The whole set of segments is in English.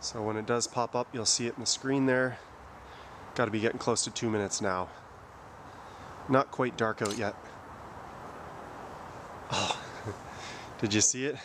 So when it does pop up, you'll see it in the screen there. Got to be getting close to two minutes now. Not quite dark out yet. Oh, did you see it?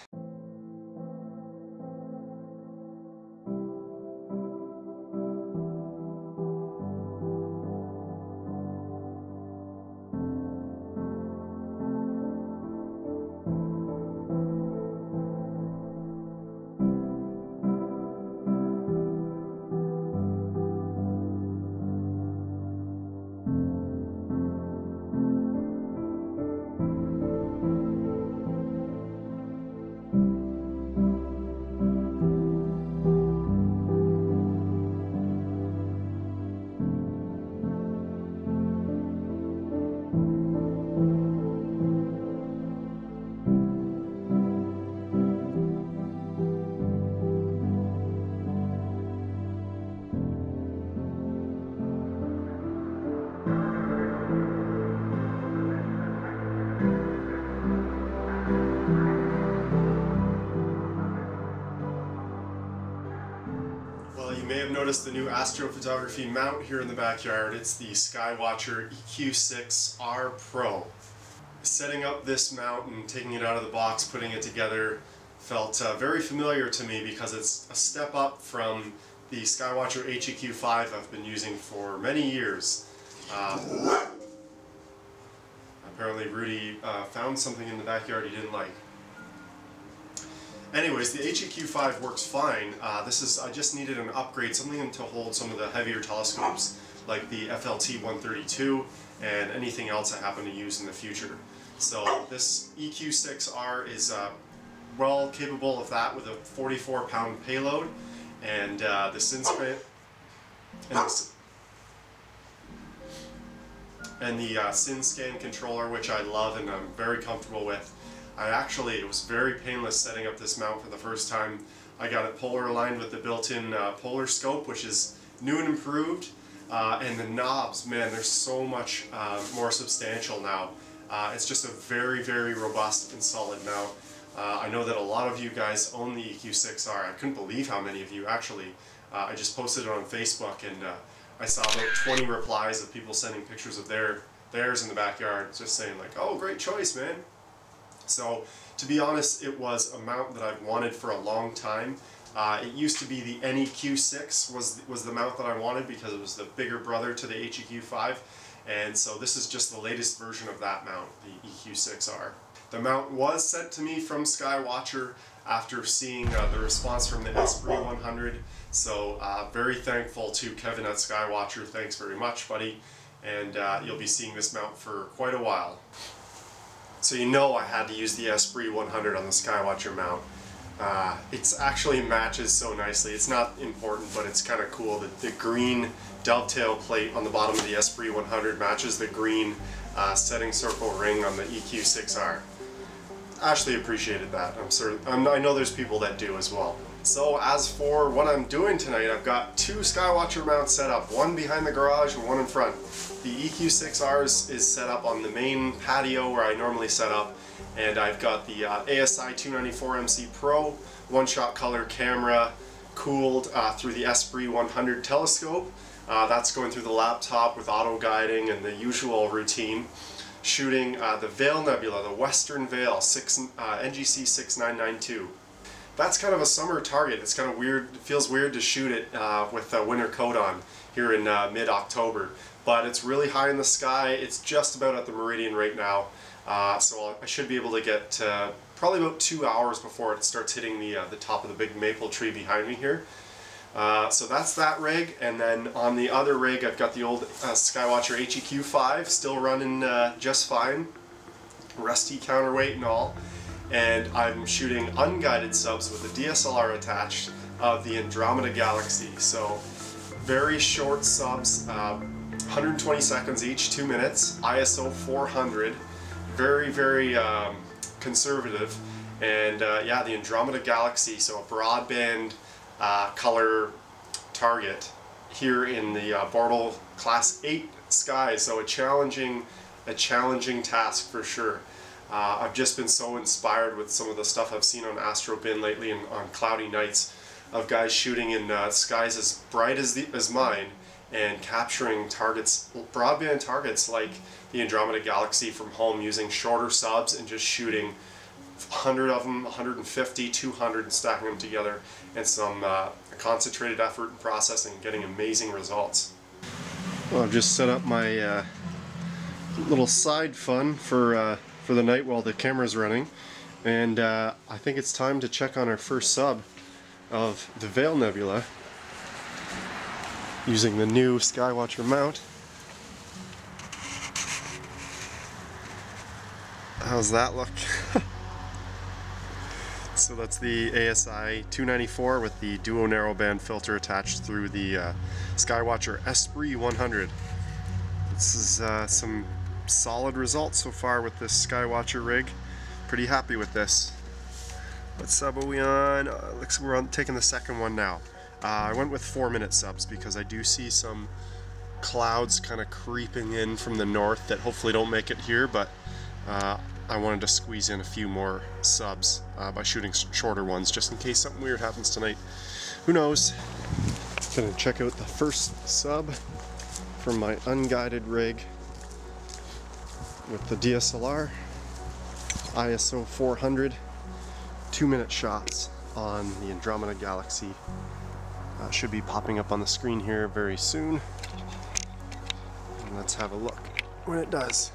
Noticed the new astrophotography mount here in the backyard. It's the Skywatcher EQ6R Pro. Setting up this mount and taking it out of the box, putting it together, felt uh, very familiar to me because it's a step up from the Skywatcher HEQ5 I've been using for many years. Uh, apparently Rudy uh, found something in the backyard he didn't like. Anyways, the HEQ5 works fine. Uh, this is I just needed an upgrade, something to hold some of the heavier telescopes, like the FLT 132 and anything else I happen to use in the future. So this EQ6R is uh, well capable of that with a 44 pound payload, and uh, the SynScan and the, and the uh, SynScan controller, which I love and I'm very comfortable with. I actually, it was very painless setting up this mount for the first time. I got it polar aligned with the built-in uh, polar scope, which is new and improved. Uh, and the knobs, man, they're so much uh, more substantial now. Uh, it's just a very, very robust and solid mount. Uh, I know that a lot of you guys own the EQ6R. I couldn't believe how many of you actually. Uh, I just posted it on Facebook and I saw about 20 replies of people sending pictures of their theirs in the backyard, just saying like, "Oh, great choice, man." So to be honest, it was a mount that I've wanted for a long time. Uh, it used to be the NEQ6 was, was the mount that I wanted because it was the bigger brother to the HEQ5 and so this is just the latest version of that mount, the EQ6R. The mount was sent to me from Skywatcher after seeing uh, the response from the Esprit 100 so uh, very thankful to Kevin at Skywatcher, thanks very much buddy and uh, you'll be seeing this mount for quite a while. So you know I had to use the Esprit 100 on the Skywatcher mount. Uh, it actually matches so nicely. It's not important, but it's kind of cool that the green dovetail plate on the bottom of the Esprit 100 matches the green uh, setting circle ring on the EQ6R. Ashley appreciated that. I'm certain. I know there's people that do as well. So as for what I'm doing tonight, I've got two Skywatcher mounts set up, one behind the garage and one in front. The EQ6R is, is set up on the main patio where I normally set up, and I've got the uh, ASI 294MC Pro one-shot color camera cooled uh, through the Esprit 100 telescope. Uh, that's going through the laptop with auto guiding and the usual routine. Shooting uh, the Veil Nebula, the Western Veil, six, uh, NGC 6992 that's kind of a summer target. It's kind of weird, it feels weird to shoot it uh, with a winter coat on here in uh, mid-October. But it's really high in the sky. It's just about at the meridian right now. Uh, so I should be able to get probably about two hours before it starts hitting the, uh, the top of the big maple tree behind me here. Uh, so that's that rig, and then on the other rig I've got the old Skywatcher HEQ5 still running just fine, rusty counterweight and all and I'm shooting unguided subs with a DSLR attached of the Andromeda Galaxy. So very short subs, uh, 120 seconds each, two minutes, ISO 400, very, very um, conservative. And uh, yeah, the Andromeda Galaxy, so a broadband uh, color target here in the uh, Bortle Class 8 skies. So a challenging, a challenging task for sure. Uh, I've just been so inspired with some of the stuff I've seen on Astrobin lately and on cloudy nights. of guys shooting in uh, skies as bright as, the, as mine and capturing targets, broadband targets like the Andromeda Galaxy from home using shorter subs and just shooting 100 of them, 150, 200 and stacking them together and some uh, concentrated effort and processing and getting amazing results. Well, I've just set up my uh, little side fun for, uh, for the night while the camera's running and uh, I think it's time to check on our first sub of the Veil Nebula using the new Skywatcher mount. How's that look? so that's the ASI 294 with the duo narrowband filter attached through the uh, Skywatcher Esprit 100. This is uh, some solid results so far with this Skywatcher rig. Pretty happy with this. What sub are we on? Uh, looks we're on taking the second one now. Uh, I went with four minute subs because I do see some clouds kind of creeping in from the north that hopefully don't make it here, but uh, I wanted to squeeze in a few more subs uh, by shooting shorter ones just in case something weird happens tonight. Who knows? Gonna check out the first sub from my unguided rig with the DSLR ISO 400 two minute shots on the Andromeda Galaxy uh, should be popping up on the screen here very soon. And let's have a look when it does.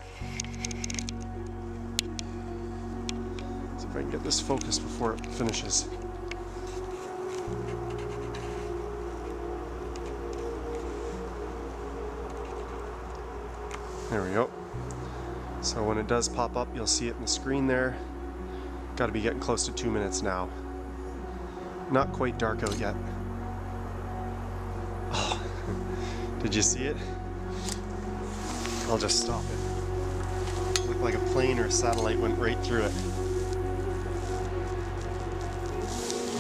If I can get this focused before it finishes. There we go. So when it does pop up, you'll see it in the screen there. Got to be getting close to two minutes now. Not quite dark out yet. Oh, did you see it? I'll just stop it. Looked like a plane or a satellite went right through it.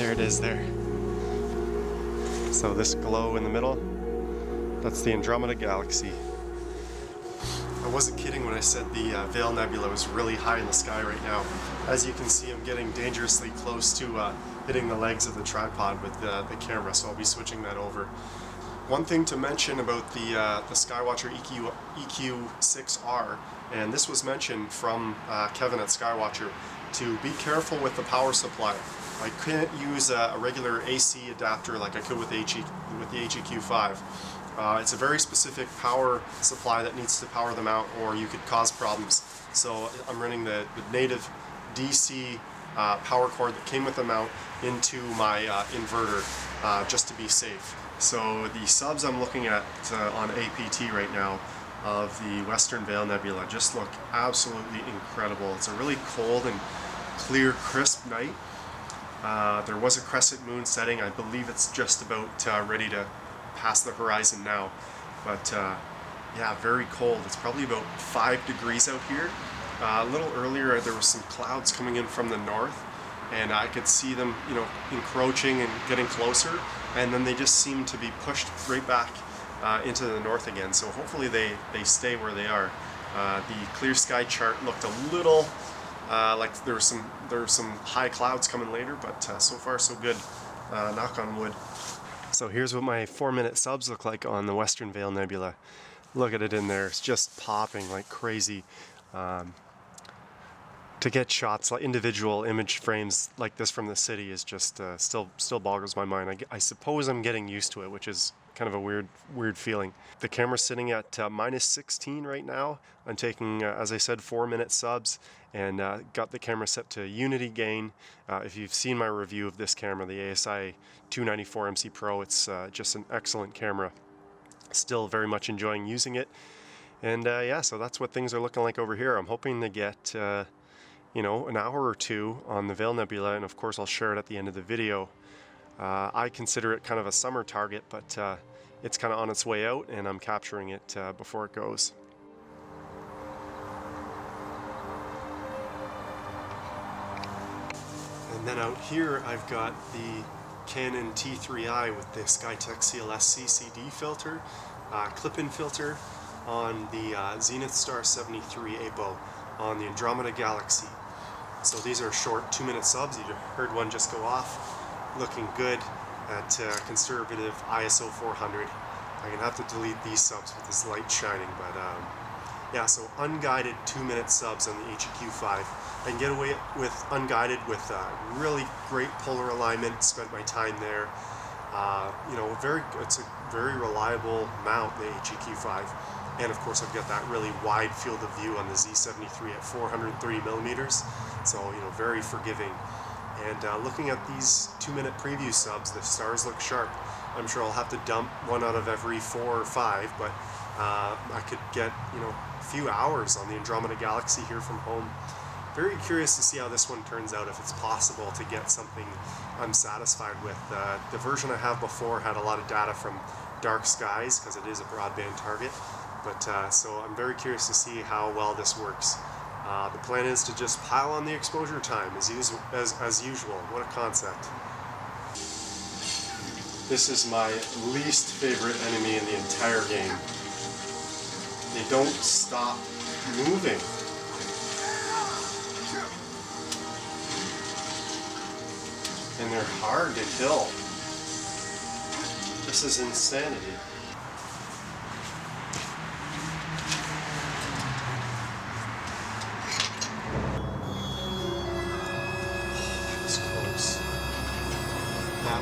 There it is there. So this glow in the middle, that's the Andromeda Galaxy. I wasn't kidding when I said the uh, Veil Nebula was really high in the sky right now. As you can see, I'm getting dangerously close to uh, hitting the legs of the tripod with the, the camera, so I'll be switching that over. One thing to mention about the, uh, the Skywatcher EQ, EQ6R, and this was mentioned from uh, Kevin at Skywatcher, to be careful with the power supply. I couldn't use a, a regular AC adapter like I could with, HE, with the HEQ5. Uh, it's a very specific power supply that needs to power them out or you could cause problems. So I'm running the, the native DC uh, power cord that came with the mount into my uh, inverter uh, just to be safe. So the subs I'm looking at uh, on APT right now of the Western Veil Nebula just look absolutely incredible. It's a really cold and clear, crisp night. Uh, there was a crescent moon setting. I believe it's just about uh, ready to pass the horizon now. But uh, yeah, very cold. It's probably about 5 degrees out here. Uh, a little earlier there was some clouds coming in from the north and I could see them, you know, encroaching and getting closer, and then they just seem to be pushed right back uh, into the north again. So hopefully they, they stay where they are. Uh, the clear sky chart looked a little uh, like there were some there were some high clouds coming later, but uh, so far so good. Uh, knock on wood. So here's what my four minute subs look like on the Western Veil Nebula. Look at it in there, it's just popping like crazy. Um, to get shots like individual image frames like this from the city is just uh, still still boggles my mind. I, I, suppose I'm getting used to it, which is kind of a weird weird feeling. The camera's sitting at uh, minus 16 right now. I'm taking, uh, as I said, four minute subs and uh, got the camera set to unity gain. Uh, if you've seen my review of this camera, the ASI 294 MC Pro, it's uh, just an excellent camera. Still very much enjoying using it. And yeah, so that's what things are looking like over here. I'm hoping to get you know, an hour or two on the Veil Nebula, and of course I'll share it at the end of the video. Uh, I consider it kind of a summer target, but uh, it's kind of on its way out, and I'm capturing it uh, before it goes. And then out here I've got the Canon T3i with the Skytech CLS CCD filter, uh, clip-in filter on the uh, Zenith Star 73 APO on the Andromeda Galaxy. So these are short two minute subs. You heard one just go off, looking good. at uh, conservative ISO 400. I'm gonna have to delete these subs with this light shining, but um, yeah, so unguided two minute subs on the HEQ5. I can get away with unguided with uh, really great polar alignment, spent my time there. Uh, you know, very it's a very reliable mount, the HEQ5. And of course I've got that really wide field of view on the Z73 at 430 millimeters. So, you know, very forgiving. And uh, looking at these two minute preview subs, the stars look sharp. I'm sure I'll have to dump one out of every four or five, but uh, I could get, you know, a few hours on the Andromeda Galaxy here from home. Very curious to see how this one turns out, if it's possible to get something I'm satisfied with. Uh, the version I have before had a lot of data from dark skies, because it is a broadband target. But uh, so I'm very curious to see how well this works. Uh, the plan is to just pile on the exposure time as, as, as usual. What a concept. This is my least favorite enemy in the entire game. They don't stop moving. And they're hard to kill. This is insanity.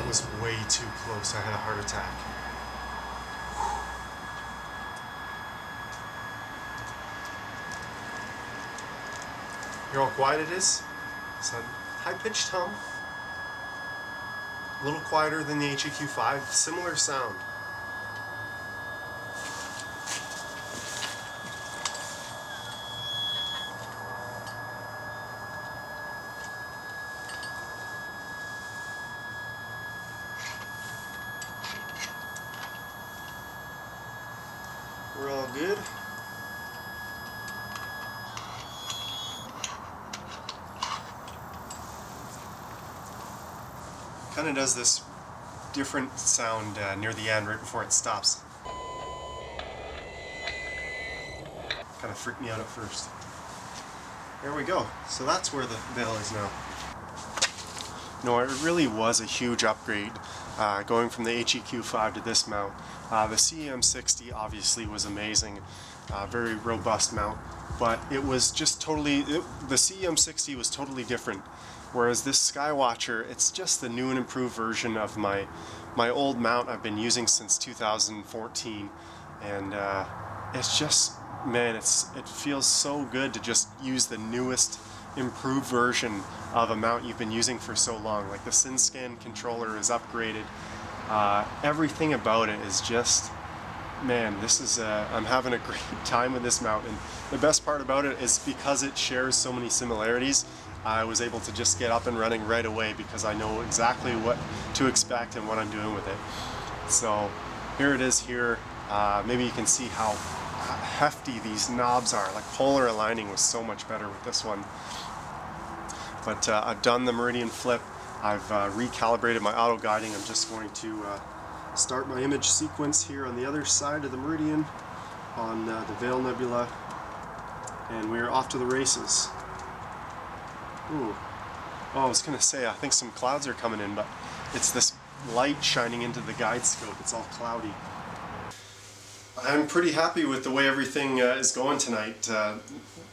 Was way too close. I had a heart attack. Hear how quiet it is? It's a high-pitched hum. A little quieter than the HEQ5. Similar sound. We're all good. Kind of does this different sound uh, near the end, right before it stops. Kind of freaked me out at first. There we go. So that's where the Veil is now. No, it really was a huge upgrade uh, going from the HEQ5 to this mount. Uh, the CEM60 obviously was amazing, uh, very robust mount, but it was just totally, it, the CEM60 was totally different, whereas this Skywatcher, it's just the new and improved version of my, my old mount I've been using since 2014, and uh, it's just, man, it's it feels so good to just use the newest improved version of a mount you've been using for so long. Like the SynScan controller is upgraded. Uh, everything about it is just, man, this is, uh, I'm having a great time with this mountain. The best part about it is because it shares so many similarities, I was able to just get up and running right away because I know exactly what to expect and what I'm doing with it. So here it is here. Uh, maybe you can see how hefty these knobs are. Like polar aligning was so much better with this one. But uh, I've done the meridian flip. I've uh, recalibrated my auto guiding. I'm just going to uh, start my image sequence here on the other side of the meridian on uh, the Veil Nebula. And we're off to the races. Ooh. Oh, I was going to say, I think some clouds are coming in, but it's this light shining into the guide scope. It's all cloudy. I'm pretty happy with the way everything uh, is going tonight. Uh,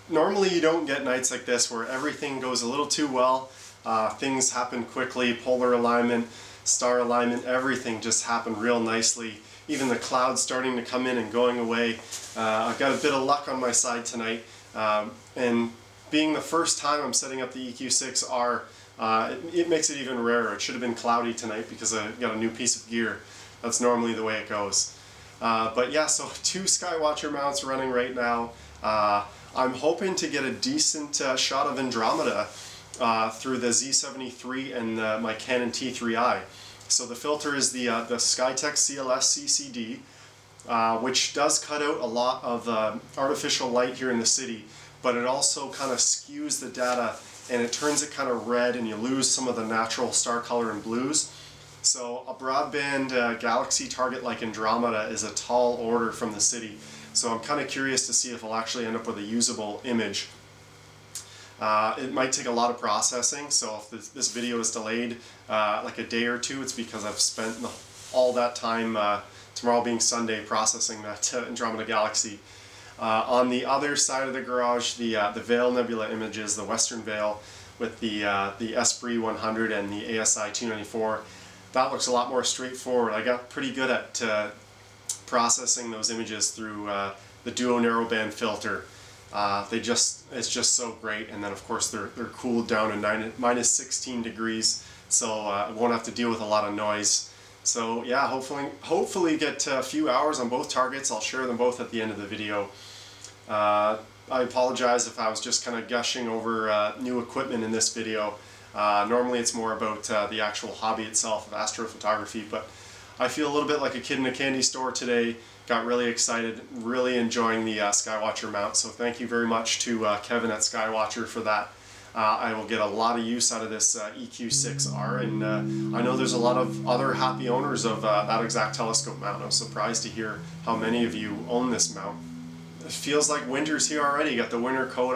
normally you don't get nights like this where everything goes a little too well. Uh, things happen quickly, polar alignment, star alignment, everything just happened real nicely. Even the clouds starting to come in and going away. Uh, I've got a bit of luck on my side tonight. Um, and being the first time I'm setting up the EQ6R, uh, it, it, makes it even rarer. It should have been cloudy tonight because I got a new piece of gear. That's normally the way it goes. Uh, but yeah, so two Skywatcher mounts running right now. Uh, I'm hoping to get a decent uh, shot of Andromeda uh, through the Z73 and my Canon T3i. So the filter is the, uh, the Skytech CLS CCD, uh, which does cut out a lot of artificial light here in the city, but it also kind of skews the data and it turns it kind of red and you lose some of the natural star color and blues. So a broadband uh, galaxy target like Andromeda is a tall order from the city. So I'm kind of curious to see if I'll actually end up with a usable image. Uh, it might take a lot of processing, so if this, this video is delayed uh, like a day or two, it's because I've spent all that time, uh, tomorrow being Sunday, processing that uh, Andromeda Galaxy. Uh, on the other side of the garage, the uh, the Veil Nebula images, the Western Veil, with the the Esprit 100 and the ASI 294, that looks a lot more straightforward. I got pretty good at processing those images through the Duo Narrowband filter. Uh, they just it's just so great. And then of course they're, they're cooled down to nine, minus 16 degrees. So uh, I won't have to deal with a lot of noise. So yeah hopefully hopefully get a few hours on both targets. I'll share them both at the end of the video. Uh, I apologize if I was just kind of gushing over uh, new equipment in this video. Uh, normally it's more about uh, the actual hobby itself of astrophotography but I feel a little bit like a kid in a candy store today got really excited, really enjoying the uh, Skywatcher mount. So thank you very much to uh, Kevin at Skywatcher for that. Uh, I will get a lot of use out of this uh, EQ6R and uh, I know there's a lot of other happy owners of uh, that exact telescope mount. I'm surprised to hear how many of you own this mount. It feels like winter's here already. You got the winter coat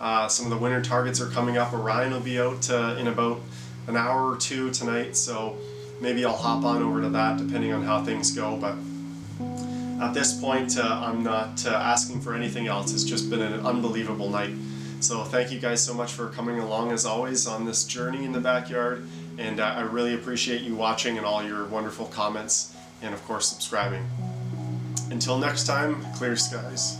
on. some of the winter targets are coming up. Orion will be out in about an hour or two tonight, so maybe I'll hop on over to that depending on how things go. But at this point, uh, I'm not uh, asking for anything else. It's just been an unbelievable night. So thank you guys so much for coming along as always on this journey in the backyard. And uh, I really appreciate you watching and all your wonderful comments and of course subscribing. Until next time, clear skies.